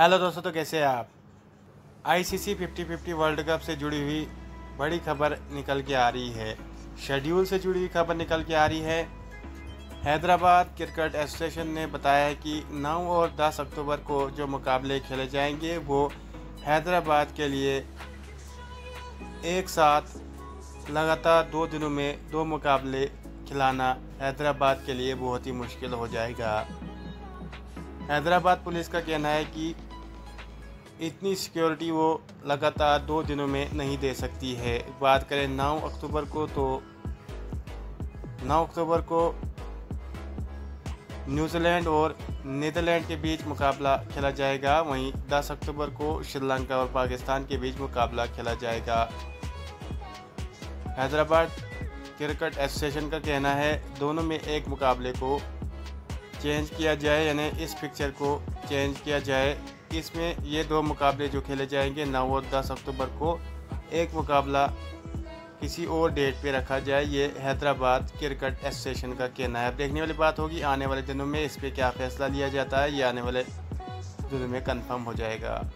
Hello दोस्तों तो कैसे हैं आप? आईसीसी 50-50 वर्ल्ड कप से जुड़ी हुई बड़ी खबर निकल के आ रही है। शेड्यूल से जुड़ी हुई खबर निकल के आ रही है। हैदराबाद क्रिकेट एसोसिएशन ने बताया कि 9 और 10 अक्टूबर को जो मुकाबले खेले जाएँगे, वो हैदराबाद के लिए एक साथ लगातार दो दिनों में दो मुकाबले खिलाना हैदराबाद के लिए बहुत ही मुश्किल हो जाएगा। हैदराबाद पुलिस का कहना है कि इतनी सिक्योरिटी वो लगातार दो दिनों में नहीं दे सकती है। बात करें 9 अक्टूबर को तो 9 अक्टूबर को न्यूजीलैंड और नीदरलैंड के बीच मुकाबला खेला जाएगा। वहीं 10 अक्टूबर को श्रीलंका और पाकिस्तान के बीच मुकाबला खेला जाएगा। हैदराबाद क्रिकेट एसोसिएशन का कहना है, दोनों में एक मुकाबले को चेंज किया जाए, यानी इस पिक्चर को चेंज किया जाए। इसमें ये दो मुकाबले जो खेले जाएँगे, नौ और दस अक्टूबर को, एक मुकाबला किसी और डेट पे रखा जाए, ये हैदराबाद क्रिकेट एसोसिएशन का कहना है। अब देखने वाली बात होगी, आने वाले दिनों में इस पर क्या फ़ैसला लिया जाता है, ये आने वाले दिनों में कन्फर्म हो जाएगा।